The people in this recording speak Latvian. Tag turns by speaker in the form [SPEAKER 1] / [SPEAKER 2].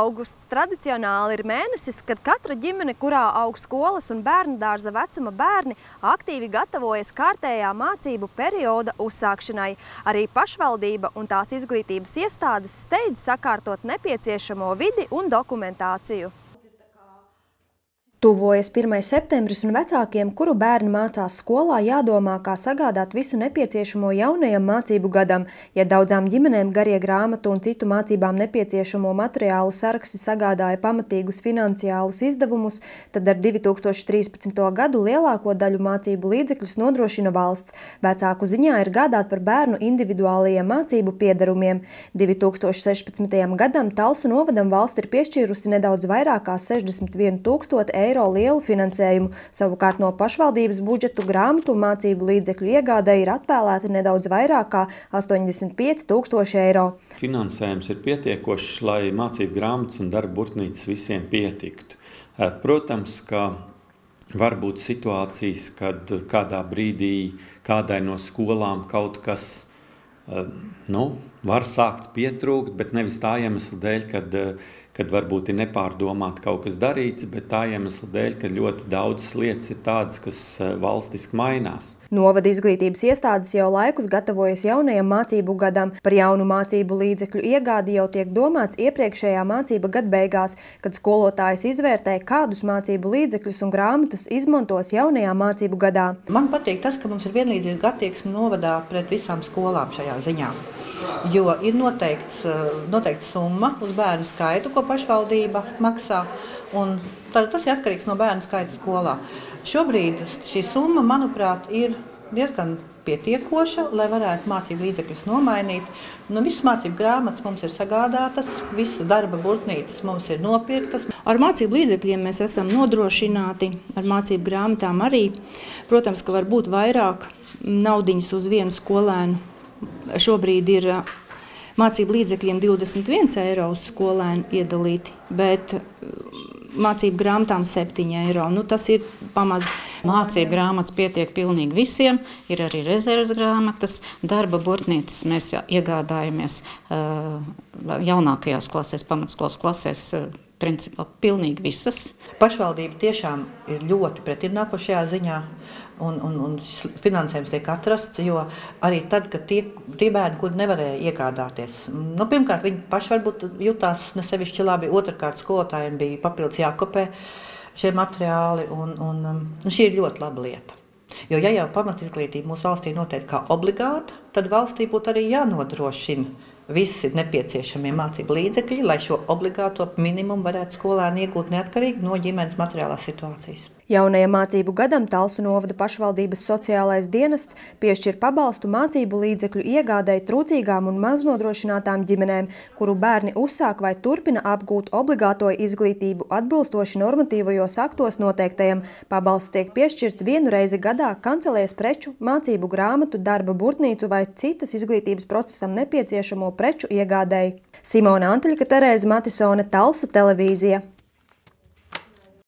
[SPEAKER 1] Augusts tradicionāli ir mēnesis, kad katra ģimene, kurā aug skolas un bērnu dārza vecuma bērni, aktīvi gatavojas kārtējā mācību perioda uzsākšanai. Arī pašvaldība un tās izglītības iestādes steidz sakārtot nepieciešamo vidi un dokumentāciju. Tuvojas 1. septembris un vecākiem, kuru bērni mācās skolā, jādomā, kā sagādāt visu nepieciešamo jaunajam mācību gadam. Ja daudzām ģimenēm garie grāmatu un citu mācībām nepieciešamo materiālu saraksti sagādāja pamatīgus finansiālus izdevumus, tad ar 2013. gadu lielāko daļu mācību līdzekļus nodrošina valsts. Vecāku ziņā ir gādāt par bērnu individuālajiem mācību piedarumiem. 2016. gadam Talsu novadam valsts ir piešķīrusi nedaudz vairāk kā 61 tūkstoši eiro eiro lielu finansējumu, savukārt no pašvaldības budžetu grāmatu mācību līdzekļu iegādē ir atvēlēti nedaudz vairāk kā 85 tūkstoši eiro.
[SPEAKER 2] Finansējums ir pietiekošs, lai mācību grāmatas un darba burtnīcas visiem pietiktu. Eh, protams, ka var būt situācijas, kad kādā brīdī kādai no skolām kaut kas eh, nu, var sākt pietrūkt, bet nevis tā iemesla dēļ, kad uh, kad varbūt ir nepārdomāti kaut kas darīts, bet tā iemesla dēļ, ka ļoti daudzas lietas ir tādas, kas e, valstiski mainās.
[SPEAKER 1] Novada izglītības iestādes jau laikus gatavojas jaunajam mācību gadam. Par jaunu mācību līdzekļu iegādi jau tiek domāts iepriekšējā mācība gada beigās, kad skolotājs izvērtē, kādus mācību līdzekļus un grāmatas izmantos jaunajā mācību gadā.
[SPEAKER 3] Man patīk tas, ka mums ir vienlīdzīga attieksme novadā pret visām skolām šajā ziņā jo ir noteikts, eh, noteikts summa uz bērnu skaitu, ko pašvaldība maksā. Tas ir atkarīgs no bērnu skaita skolā. Šobrīd šī summa, manuprāt, ir diezgan pietiekoša, lai varētu mācību līdzekļus nomainīt. Nu, visas mācību grāmatas mums ir sagādātas, visas darba burtnīcas mums ir nopirktas.
[SPEAKER 4] Ar mācību līdzekļiem mēs esam nodrošināti, ar mācību grāmatām arī. Protams, ka var būt vairāk naudiņas uz vienu skolēnu Šobrīd ir mācību līdzekļiem 21 eiro uz skolēnu iedalīti, bet mācību grāmatām 7 eiro. Nu, tas ir pamaz.
[SPEAKER 5] Mācību grāmatas pietiek pilnīgi visiem, ir arī rezerves grāmatas, darba burtnīcas mēs iegādājamies uh, jaunākajās klasēs, pamatskolas klasēs. Principā pilnīgi visas.
[SPEAKER 3] Pašvaldība tiešām ir ļoti pretimnākošajā ziņā, un, un, un finansējums tiek atrasts, jo arī tad, kad tie, tie bērni, kuri nevarēja iegādāties, nu, pirmkārt, viņi paši varbūt jutās nesevišķi labi, otrkārt, skolotājiem bija papildus jākopē šie materiāli, un, un, un nu, šī ir ļoti laba lieta. Jo, ja jau pamatizglītība mūsu valstī noteikti kā obligāta, tad valstī būtu arī jānodrošina visi nepieciešamie mācību līdzekļi, lai šo obligāto minimumu varētu skolēni iegūt neatkarīgi no ģimenes materiālās situācijas.
[SPEAKER 1] Jaunajam mācību gadam Talsu novada pašvaldības sociālais dienests piešķir pabalstu mācību līdzekļu iegādēji trūcīgām un maznodrošinātām ģimenēm, kuru bērni uzsāk vai turpina apgūt obligāto izglītību atbilstoši normatīvajos aktos noteiktajam. Pabalsts tiek piešķirts vienu reizi gadā kancelēs preču, mācību grāmatu, darba burtnīcu vai citas izglītības procesam nepieciešamo preču iegādēji. Simona Anteļka, Terēza Matisone, Talsu televīzija.